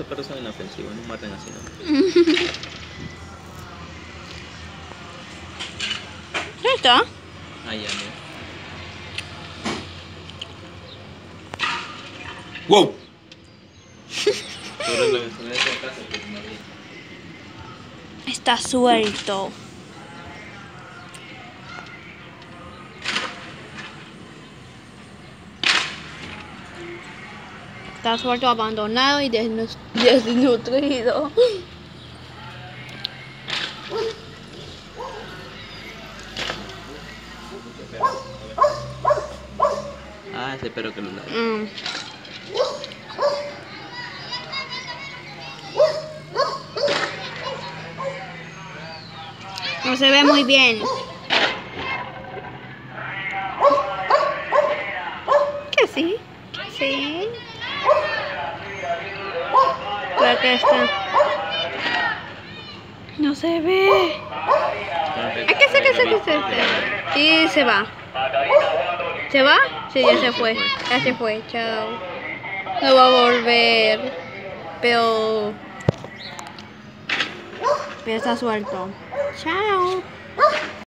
esos perros son inofensivos, no maten así, ¿no? ¿Dónde está? Ah, ya, mira. ¡Wow! Seguro lo que se me hace caso, pero no vi. Está suelto. Está suelto, abandonado y desnu- desnutrido. Ah, ese perro que lo ladra. Mm. No se ve muy bien. Que sí, sí. Pero que está. No se ve. Se, que se, que se, se. Y se va. ¿Se va? Sí, ya se fue. Ya se fue. Chao. No va a volver. Pero. Pero está suelto. Chao.